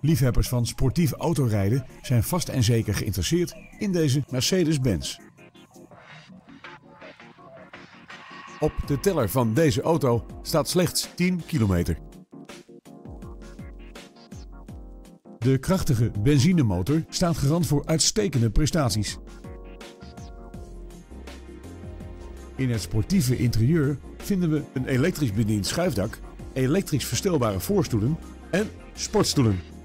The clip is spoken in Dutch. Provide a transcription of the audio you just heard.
Liefhebbers van sportief autorijden zijn vast en zeker geïnteresseerd in deze Mercedes-Benz. Op de teller van deze auto staat slechts 10 kilometer. De krachtige benzinemotor staat garant voor uitstekende prestaties. In het sportieve interieur vinden we een elektrisch bediend schuifdak, elektrisch verstelbare voorstoelen en sportstoelen.